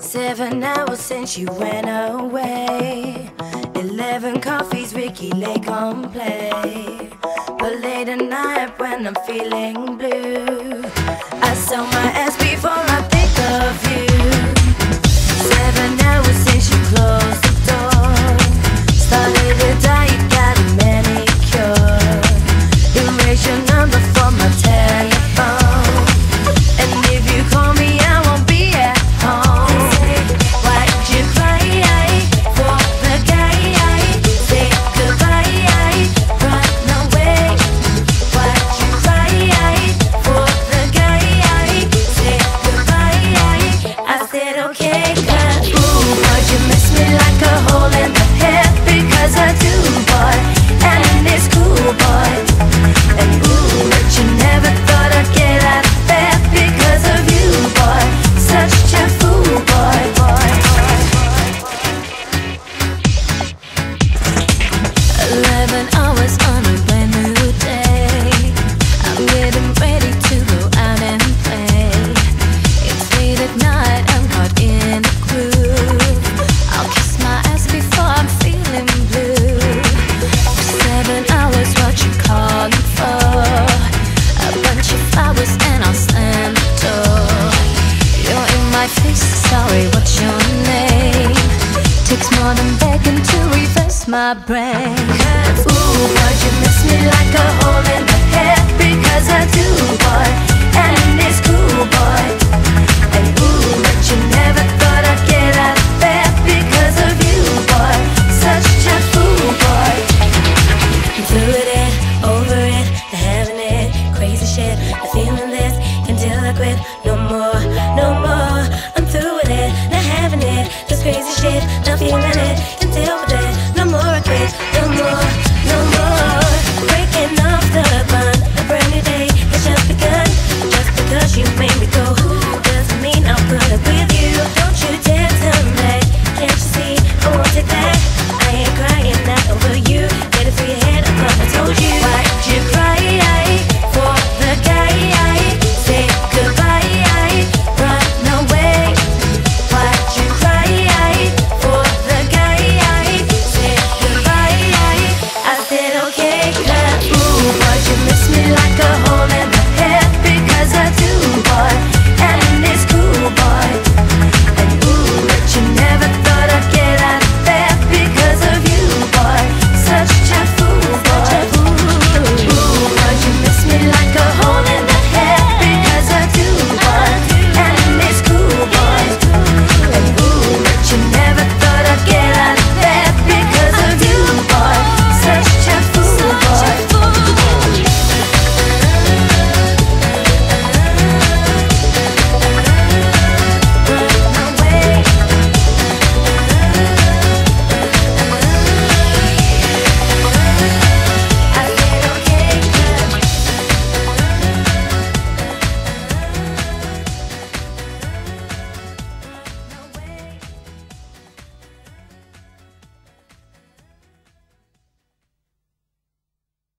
Seven hours since you went away. Eleven coffees, Ricki Lake on play. But late at night when I'm feeling blue, I sell my ass before my. Ooh, but you miss me like a hole in the head because I do, boy, and it's cool, boy. And ooh, but you never thought I'd get out of bed because of you, boy. Such a fool, boy. Through it, over it, the having it, crazy shit. The feeling this until I quit. No more, no more. I'm through not having it. This crazy shit, not feeling it. Can deal with it, no more I no more. okay, cut. Ooh, but you miss me like a